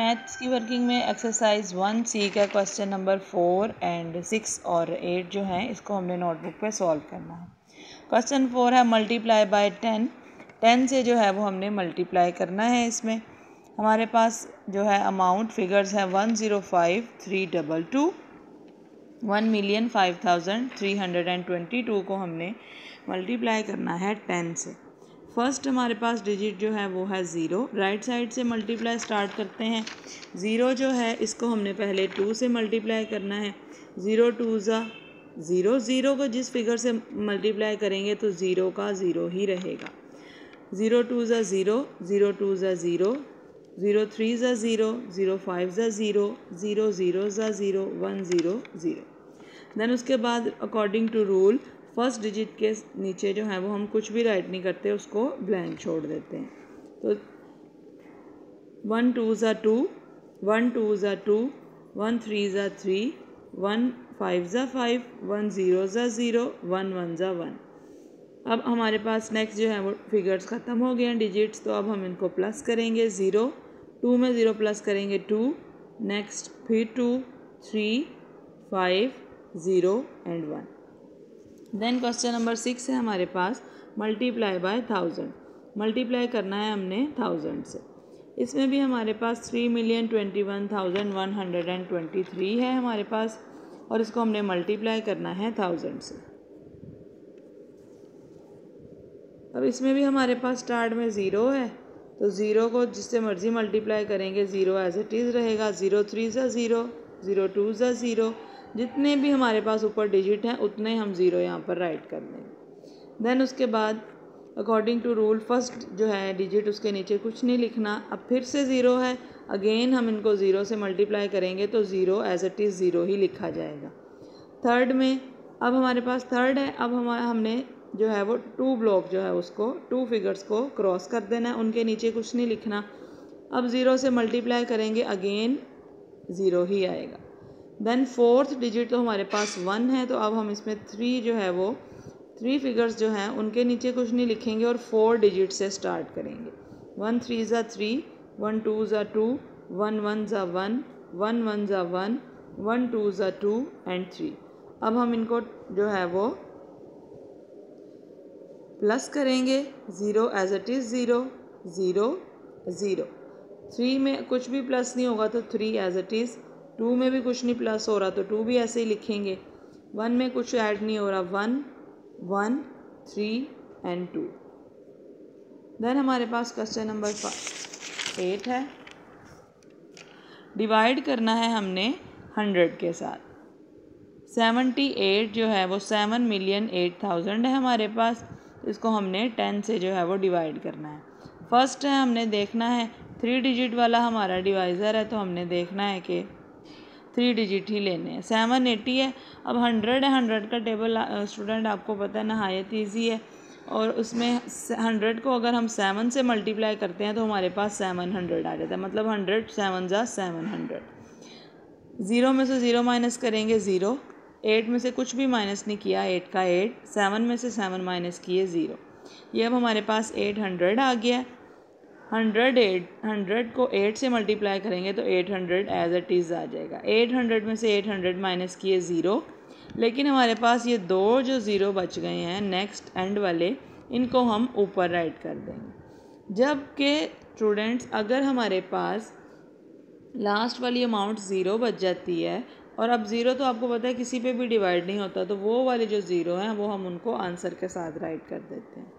Maths की working में exercise one C का question number four and six और एट जो है, इसको हमने नोटबुक पे सॉल्व करना है। क्वेश्चन फोर है मल्टीप्लाई बाय टेन टेन से जो है, वो हमने मल्टीप्लाई करना है इसमें। हमारे पास जो है अमाउंट फिगर्स हैं one zero five three double two one million five thousand three hundred and twenty two को हमने मल्टीप्लाई करना है टेन से। फ़र्स्ट हमारे पास डिजिट जो है वो है ज़ीरो। राइट साइड से मल्टीप्लाई स्टार्ट करते हैं। ज़ीरो जो है, इसको हमने पहले टू से मल्टीप्लाई करना है। ज़ीरो टू ज़ा, ज़ीरो ज़ीरो को जिस फिगर से मल्टीप्लाई करेंगे तो ज़ीरो का ज़ीरो ही रहेगा। ज़ीरो टू ज़ा ज़ीरो ज़ीरो टू ज़ा ज़ीरो ज़ीरो थ्री ज़ा ज़ीरो ज़ीरो फाइव ज़ा ज़ीरो ज़ीरो ज़ीरो ज़ा zero, one zero zero. Then उसके बाद according to rule first digit के नीचे जो है वो हम कुछ भी राइट नहीं करते, उसको ब्लैंक छोड़ देते हैं। तो वन टू ज़ा टू, वन टू ज़ा टू, वन थ्री ज़ा थ्री, वन फाइव ज़ा फाइव, वन ज़ीरो ज़ा ज़ीरो, वन वन ज़ा वन। अब हमारे पास नेक्स्ट जो है वो फिगर्स ख़त्म हो गए हैं डिजिट्स तो अब हम इनको प्लस करेंगे, ज़ीरो, टू में ज़ीरो प्लस करेंगे, टू नेक्स्ट फिर two, three, five, zero and one. Then question number six है हमारे पास मल्टीप्लाई बाय थाउज़ेंड मल्टीप्लाई करना है हमने थाउज़ेंड से. इसमें भी हमारे पास three million twenty one thousand one hundred and twenty three है हमारे पास, और इसको हमने मल्टीप्लाई करना है थाउज़ेंड से. अब इसमें भी हमारे पास स्टार्ट में ज़ीरो है तो ज़ीरो को जिससे मर्ज़ी मल्टीप्लाई करेंगे ज़ीरो एज इट इज़ रहेगा. ज़ीरो थ्री ज़ा ज़ीरो ज़ीरो टू ज़ा ज़ीरो जितने भी हमारे पास ऊपर डिजिट हैं, उतने हम ज़ीरो यहाँ पर राइट कर देंगे देन उसके बाद अकॉर्डिंग टू रूल फ़र्स्ट जो है डिजिट उसके नीचे कुछ नहीं लिखना। अब फिर से ज़ीरो है। अगेन हम इनको ज़ीरो से मल्टीप्लाई करेंगे तो zero as it is zero ही लिखा जाएगा। थर्ड में, अब हमारे पास थर्ड है। अब हम, हमने जो है वो टू ब्लॉक जो है उसको टू फिगर्स को क्रॉस कर देना है। उनके नीचे कुछ नहीं लिखना। अब ज़ीरो से मल्टीप्लाई करेंगे अगेन ज़ीरो ही आएगा। देन फोर्थ डिजिट तो हमारे पास वन है तो अब हम इसमें थ्री जो है वो थ्री फिगर्स जो हैं, उनके नीचे कुछ नहीं लिखेंगे और फोर डिजिट से स्टार्ट करेंगे। वन थ्री ज़ा थ्री वन टू ज़ा टू वन वन ज़ा वन वन वन ज़ा वन वन टू ज़ा टू एंड थ्री अब हम इनको जो है वो प्लस करेंगे zero as it is zero zero zero three में कुछ भी प्लस नहीं होगा तो three as it is two में भी कुछ नहीं प्लस हो रहा तो टू भी ऐसे ही लिखेंगे। वन में कुछ ऐड नहीं हो रहा। One one three and two then हमारे पास क्वेश्चन नंबर एट है। डिवाइड करना है हमने हंड्रेड के साथ। सेवेंटी एट जो है वो सेवन मिलियन एट थाउज़ेंड है हमारे पास। इसको हमने टेन से जो है वो डिवाइड करना है। फ़र्स्ट है हमने देखना है थ्री डिजिट वाला हमारा डिवाइज़र है तो हमने देखना है कि थ्री डिजिट ही लेने हैं। सेवन एटी है। अब हंड्रेड है। हंड्रेड का टेबल स्टूडेंट आपको पता है, नहायत ईजी है। और उसमें हंड्रेड को अगर हम सेवन से मल्टीप्लाई करते हैं तो हमारे पास सेवन हंड्रेड आ जाता है। मतलब हंड्रेड सेवन ज़ा सेवन हंड्रेड। ज़ीरो में से ज़ीरो माइनस करेंगे ज़ीरो। एट में से कुछ भी माइनस नहीं किया। एट का एट। सेवन में से सेवन माइनस किए ज़ीरो। ये अब हमारे पास एट हंड्रेड आ गया हंड्रेड एट, हंड्रेड को एट से मल्टीप्लाई करेंगे तो eight hundred as it is आ जाएगा। एट हंड्रेड में से एट हंड्रेड माइनस किए ज़ीरो लेकिन हमारे पास ये दो जो ज़ीरो बच गए हैं नेक्स्ट एंड वाले, इनको हम ऊपर राइट कर देंगे। जबकि स्टूडेंट्स अगर हमारे पास लास्ट वाली अमाउंट ज़ीरो बच जाती है, और अब ज़ीरो तो आपको पता है, किसी पे भी डिवाइड नहीं होता तो वो वाले जो ज़ीरो हैं, वो हम उनको आंसर के साथ राइट कर देते हैं।